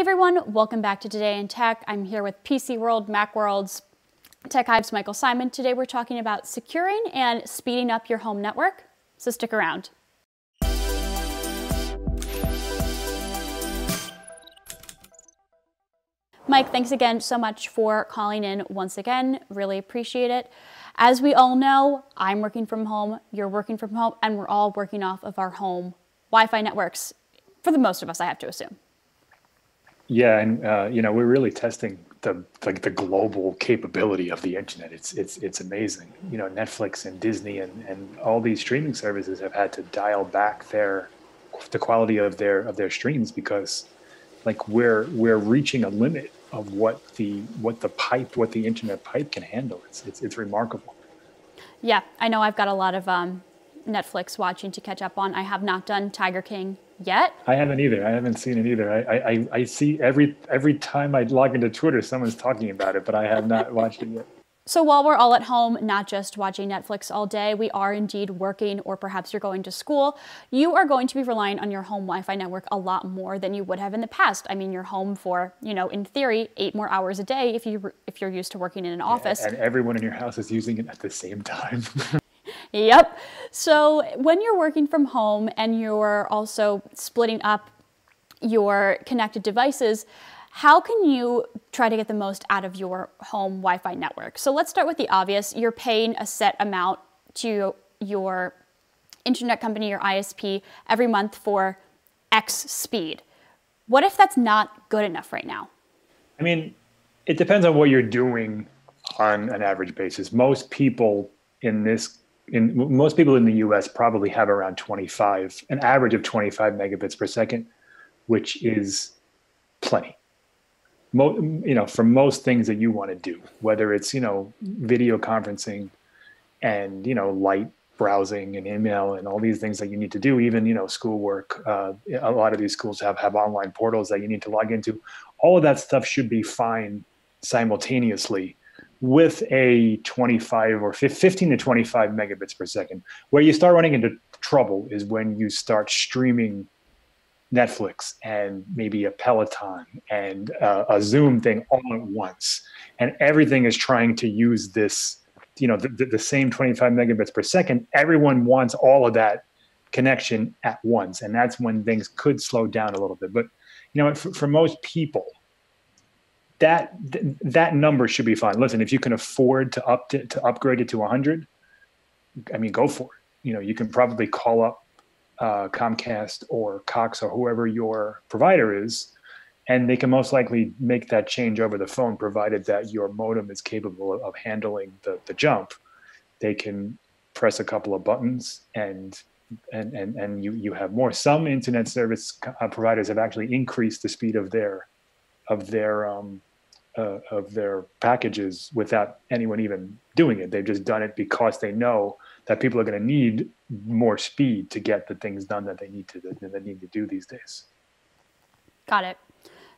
everyone, welcome back to Today in Tech. I'm here with PC World, Macworld's Tech Hive's Michael Simon. Today we're talking about securing and speeding up your home network, so stick around. Mike, thanks again so much for calling in once again. Really appreciate it. As we all know, I'm working from home, you're working from home, and we're all working off of our home Wi Fi networks. For the most of us, I have to assume. Yeah, and uh, you know we're really testing the like the global capability of the internet. It's it's it's amazing. You know, Netflix and Disney and, and all these streaming services have had to dial back their the quality of their of their streams because like we're we're reaching a limit of what the what the pipe what the internet pipe can handle. It's it's, it's remarkable. Yeah, I know. I've got a lot of um, Netflix watching to catch up on. I have not done Tiger King yet. I haven't either. I haven't seen it either. I, I, I see every every time I log into Twitter, someone's talking about it, but I have not watched it yet. So while we're all at home, not just watching Netflix all day, we are indeed working, or perhaps you're going to school, you are going to be relying on your home Wi Fi network a lot more than you would have in the past. I mean, you're home for, you know, in theory, eight more hours a day if, you, if you're used to working in an office. Yeah, and everyone in your house is using it at the same time. yep. So when you're working from home and you're also splitting up your connected devices, how can you try to get the most out of your home Wi Fi network? So let's start with the obvious. You're paying a set amount to your internet company, your ISP, every month for X speed. What if that's not good enough right now? I mean, it depends on what you're doing on an average basis. Most people in this in most people in the US probably have around 25, an average of 25 megabits per second, which is plenty mo- you know, for most things that you want to do, whether it's, you know, video conferencing and, you know, light browsing and email and all these things that you need to do, even, you know, schoolwork. Uh, a lot of these schools have, have online portals that you need to log into. All of that stuff should be fine simultaneously with a 25 or 15 to 25 megabits per second. Where you start running into trouble is when you start streaming Netflix and maybe a Peloton and uh, a Zoom thing all at once. And everything is trying to use this, you know, the, the, same 25 megabits per second. Everyone wants all of that connection at once. And that's when things could slow down a little bit. But, you know, for, for most people, that that number should be fine. Listen, if you can afford to up to, to upgrade it to 100, I mean, go for it. You know, you can probably call up uh, Comcast or Cox or whoever your provider is, and they can most likely make that change over the phone, provided that your modem is capable of, of handling the, the jump. They can press a couple of buttons and and and, and you, you have more. Some internet service uh, providers have actually increased the speed of their of their um, uh, of their packages without anyone even doing it. They've just done it because they know that people are going to need more speed to get the things done that they need to that they need to do these days. Got it.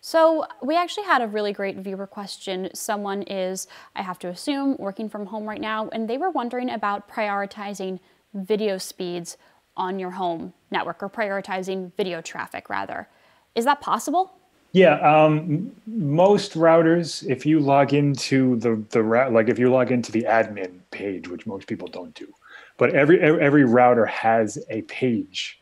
So we actually had a really great viewer question. Someone is, I have to assume, working from home right now, and they were wondering about prioritizing video speeds on your home network or prioritizing video traffic rather. Is that possible? Yeah, um, most routers, if you log into the the like if you log into the admin page, which most people don't do, but every every router has a page.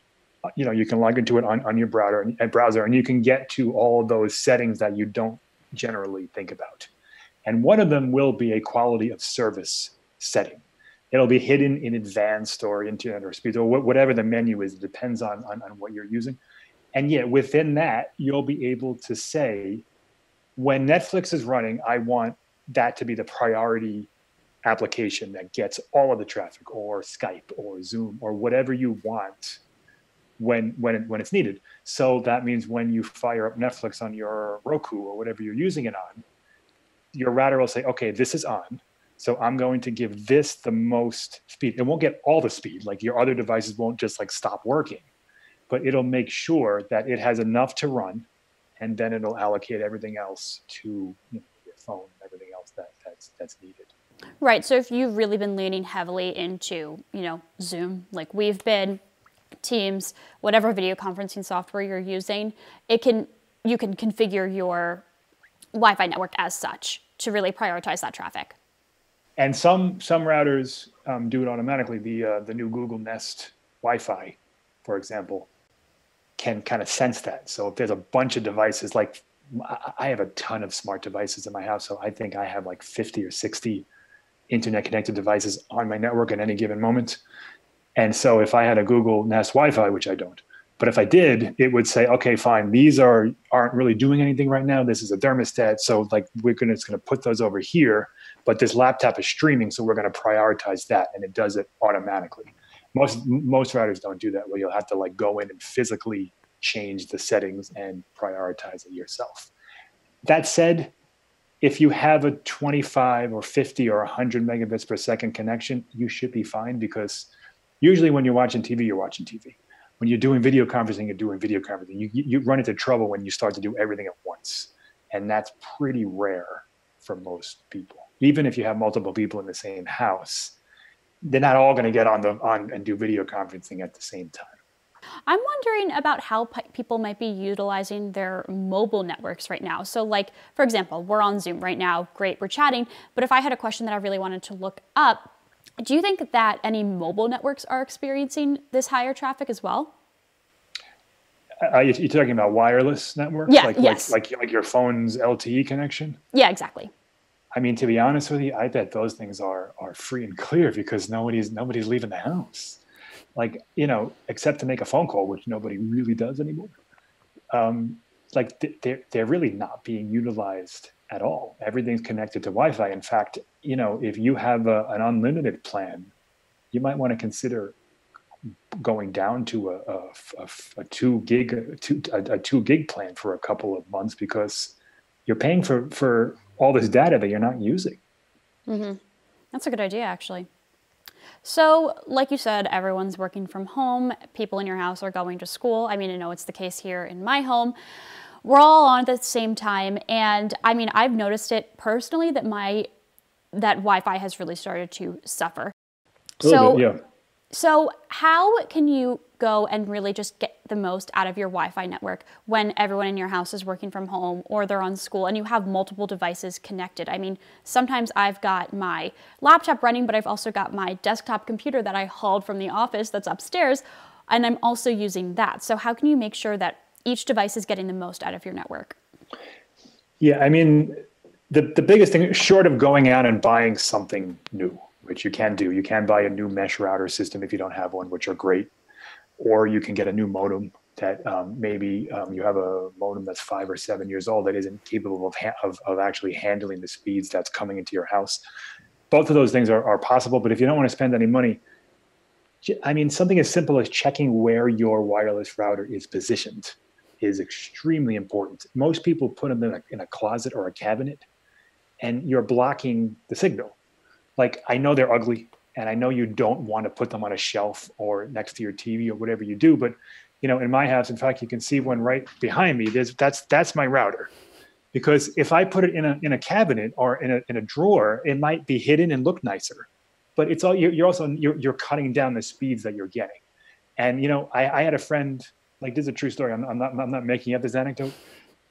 You know, you can log into it on, on your browser and browser, and you can get to all those settings that you don't generally think about. And one of them will be a quality of service setting. It'll be hidden in advanced or internet or speed or whatever the menu is. It depends on, on, on what you're using. And yet within that, you'll be able to say, when Netflix is running, I want that to be the priority application that gets all of the traffic or Skype or Zoom or whatever you want when when it, when it's needed. So that means when you fire up Netflix on your Roku or whatever you're using it on, your router will say, "Okay, this is on. So I'm going to give this the most speed. It won't get all the speed. Like your other devices won't just like stop working, but it'll make sure that it has enough to run, and then it'll allocate everything else to you know, your phone, and everything else that that's that's needed." Right. So if you've really been leaning heavily into, you know, Zoom, like we've been, Teams, whatever video conferencing software you're using, it can you can configure your Wi-Fi network as such to really prioritize that traffic. And some some routers um, do it automatically. The uh, the new Google Nest Wi-Fi, for example, can kind of sense that. So if there's a bunch of devices, like I have a ton of smart devices in my house, so I think I have like 50 or 60 internet connected devices on my network at any given moment. And so if I had a Google Nest Wi-Fi, which I don't, but if I did, it would say, okay, fine, these are aren't really doing anything right now. This is a thermostat, so like we're gonna it's gonna put those over here. But this laptop is streaming, so we're gonna prioritize that, and it does it automatically. Most most routers don't do that, where you'll have to like go in and physically change the settings and prioritize it yourself. That said, if you have a 25 or 50 or 100 megabits per second connection, you should be fine because usually when you're watching TV, you're watching TV when you're doing video conferencing, you're doing video conferencing. You, you run into trouble when you start to do everything at once. And that's pretty rare for most people. Even if you have multiple people in the same house, they're not all going to get on the on and do video conferencing at the same time. I'm wondering about how people might be utilizing their mobile networks right now. So, like, for example, we're on Zoom right now, great, we're chatting. But if I had a question that I really wanted to look up, do you think that any mobile networks are experiencing this higher traffic as well? Are you, are talking about wireless networks? Yeah, like, yes. like, like, like your phone's LTE connection? Yeah, exactly. I mean, to be honest with you, I bet those things are are free and clear because nobody's nobody's leaving the house. Like you know, except to make a phone call, which nobody really does anymore. Um, like they're they're really not being utilized at all. Everything's connected to Wi-Fi. In fact, you know, if you have a, an unlimited plan, you might want to consider going down to a, a, a, a two gig two, a, two gig plan for a couple of months because you're paying for for all this data that you're not using. Mm-hmm. That's a good idea, actually. So, like you said, everyone's working from home. People in your house are going to school. I mean, I know it's the case here in my home we're all on at the same time. And I mean, I've noticed it personally that my that Wi-Fi has really started to suffer. so, bit, yeah. So, how can you go and really just get the most out of your Wi Fi network when everyone in your house is working from home or they're on school and you have multiple devices connected? I mean, sometimes I've got my laptop running, but I've also got my desktop computer that I hauled from the office that's upstairs, and I'm also using that. So, how can you make sure that each device is getting the most out of your network? Yeah, I mean, the, the biggest thing, short of going out and buying something new, which you can do, you can buy a new mesh router system if you don't have one, which are great. Or you can get a new modem that um, maybe um, you have a modem that's five or seven years old that isn't capable of, ha- of, of actually handling the speeds that's coming into your house. Both of those things are, are possible, but if you don't want to spend any money, I mean, something as simple as checking where your wireless router is positioned is extremely important. Most people put them in a, in a closet or a cabinet, and you're blocking the signal. Like, I know they're ugly, and I know you don't want to put them on a shelf or next to your TV or whatever you do, but you know, in my house, in fact, you can see one right behind me. There's that's that's my router, because if I put it in a in a cabinet or in a in a drawer, it might be hidden and look nicer, but it's all you're, also you're, you're cutting down the speeds that you're getting. And you know, I, I had a friend like this is a true story. I'm, I'm not I'm not making up this anecdote.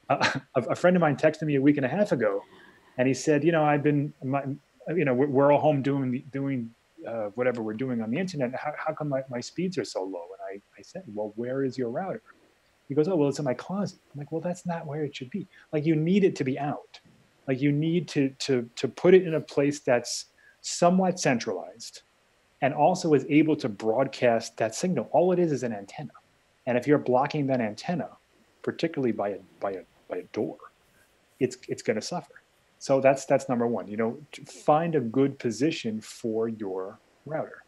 Uh, a, a, friend of mine texted me a week and a half ago, and he said, you know, I've been, my, you know, we're, we're, all home doing doing uh, whatever we're doing on the internet. How, how come my, my speeds are so low? And I, I said, well, where is your router? He goes, oh, well, it's in my closet. I'm like, well, that's not where it should be. Like, you need it to be out. Like, you need to to to put it in a place that's somewhat centralized, and also is able to broadcast that signal. All it is is an antenna. And if you're blocking that antenna, particularly by a by a by a door, it's it's going to suffer. So that's that's number one. You know, find a good position for your router.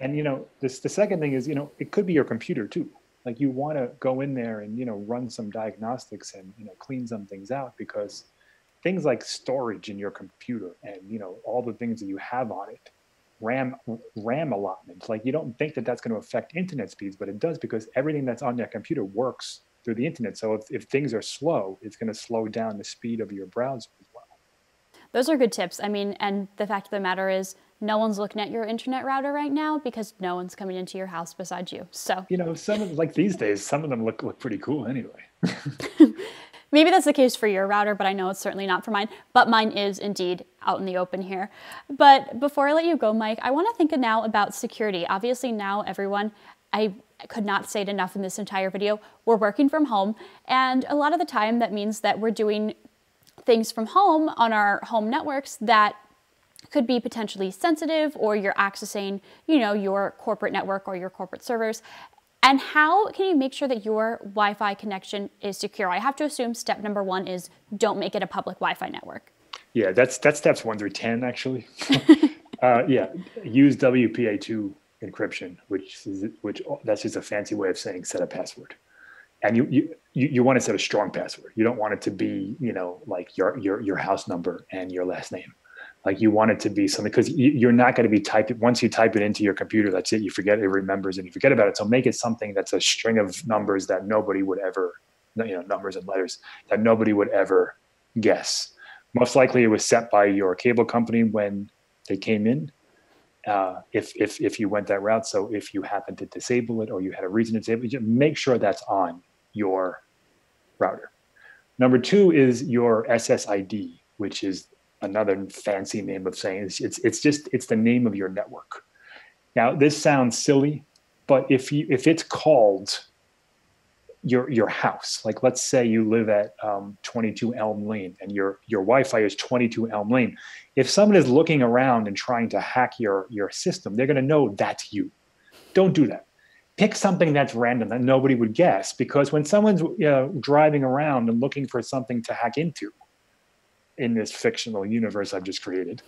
And you know, this the second thing is you know it could be your computer too. Like you want to go in there and you know run some diagnostics and you know clean some things out because things like storage in your computer and you know all the things that you have on it RAM RAM allotment. Like you don't think that that's going to affect internet speeds, but it does because everything that's on your computer works through the internet. So if, if things are slow, it's going to slow down the speed of your browser. Those are good tips. I mean, and the fact of the matter is, no one's looking at your internet router right now because no one's coming into your house besides you. So you know, some of like these days, some of them look look pretty cool anyway. Maybe that's the case for your router, but I know it's certainly not for mine. But mine is indeed out in the open here. But before I let you go, Mike, I want to think now about security. Obviously, now everyone, I could not say it enough in this entire video, we're working from home. And a lot of the time, that means that we're doing things from home on our home networks that could be potentially sensitive or you're accessing, you know, your corporate network or your corporate servers. And how can you make sure that your Wi-Fi connection is secure? I have to assume step number one is don't make it a public Wi-Fi network. Yeah, that's that's steps one through ten actually. uh, yeah, use WPA2 encryption, which is which that's just a fancy way of saying set a password. And you you you, you want to set a strong password. You don't want it to be you know like your your your house number and your last name. Like you want it to be something because you're not going to be typing once you type it into your computer that's it. You forget it remembers and you forget about it. So make it something that's a string of numbers that nobody would ever you know numbers and letters that nobody would ever guess. Most likely it was set by your cable company when they came in uh, if if if you went that route so if you happen to disable it or you had a reason to disable it make sure that's on your router number two is your ssid which is another fancy name of saying it's, it's it's just it's the name of your network. Now this sounds silly, but if you if it's called your your house, like let's say you live at um, 22 Elm Lane and your your Wi-Fi is 22 Elm Lane, if someone is looking around and trying to hack your your system, they're going to know that's you. Don't do that. Pick something that's random that nobody would guess because when someone's you know, driving around and looking for something to hack into, in this fictional universe I've just created.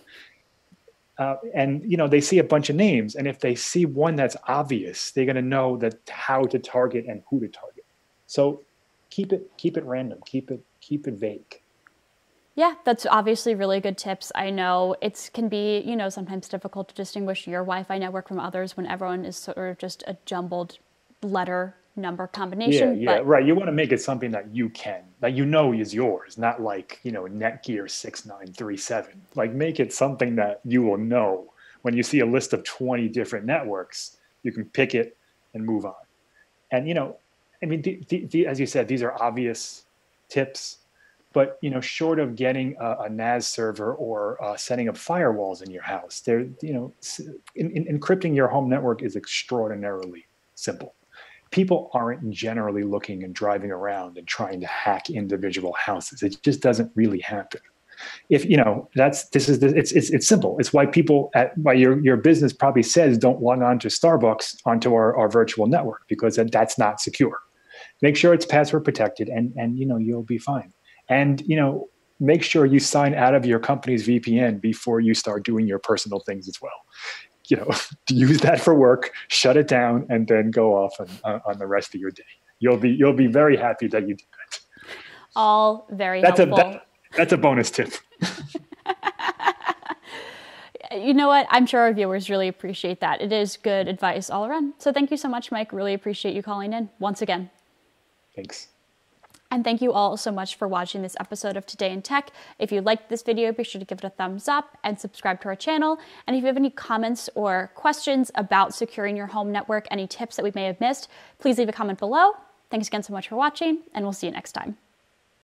Uh, and you know they see a bunch of names, and if they see one that's obvious, they're going to know that how to target and who to target. So keep it keep it random, keep it keep it vague. Yeah, that's obviously really good tips. I know it can be, you know, sometimes difficult to distinguish your Wi-Fi network from others when everyone is sort of just a jumbled letter number combination. Yeah, yeah, but... right. You want to make it something that you can, that you know is yours, not like, you know, Netgear 6937. Like make it something that you will know. When you see a list of 20 different networks, you can pick it and move on. And, you know, I mean, the, the, the, as you said, these are obvious tips, but, you know, short of getting a, a NAS server or uh, setting up firewalls in your house, there, you know, in, in, encrypting your home network is extraordinarily simple people aren't generally looking and driving around and trying to hack individual houses. It just doesn't really happen. If you know that's this is it's it's it's simple. It's why people at why your your business probably says don't log on to Starbucks onto our, our virtual network because that, that's not secure. Make sure it's password protected and and you know you'll be fine. And you know make sure you sign out of your company's VPN before you start doing your personal things as well you know, use that for work, shut it down, and then go off on, uh, on the rest of your day. You'll be you'll be very happy that you did that. All very that's helpful. A, that, that's a bonus tip. you know what? I'm sure our viewers really appreciate that. It is good advice all around. So thank you so much, Mike. Really appreciate you calling in once again. Thanks. And thank you all so much for watching this episode of Today in Tech. If you liked this video, be sure to give it a thumbs up and subscribe to our channel. And if you have any comments or questions about securing your home network, any tips that we may have missed, please leave a comment below. Thanks again so much for watching, and we'll see you next time.